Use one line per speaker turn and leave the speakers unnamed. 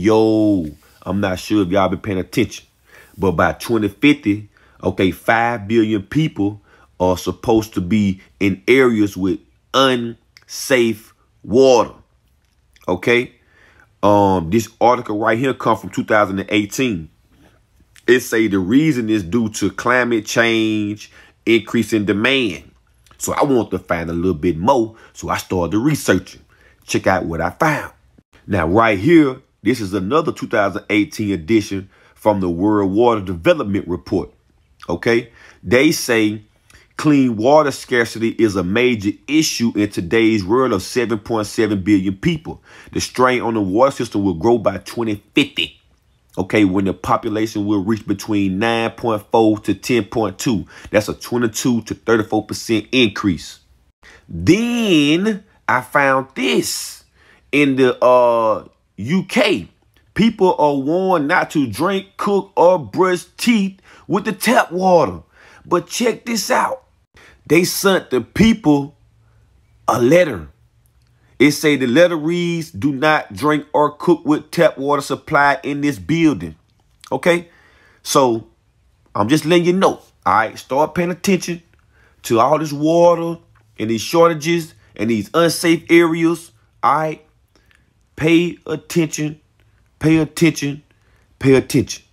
Yo, I'm not sure if y'all been paying attention, but by 2050, okay, 5 billion people are supposed to be in areas with unsafe water. Okay? Um, this article right here come from 2018. It say the reason is due to climate change, increase in demand. So I want to find a little bit more. So I started researching. Check out what I found. Now, right here, this is another 2018 edition from the World Water Development Report. Okay? They say clean water scarcity is a major issue in today's world of 7.7 billion people. The strain on the water system will grow by 2050 okay, when the population will reach between 9.4 to 10.2. That's a 22 to 34% increase. Then I found this in the uh, UK. People are warned not to drink, cook, or brush teeth with the tap water. But check this out. They sent the people a letter it say the letter reads, do not drink or cook with tap water supply in this building. Okay? So, I'm just letting you know. All right? Start paying attention to all this water and these shortages and these unsafe areas. All right? Pay attention. Pay attention. Pay attention.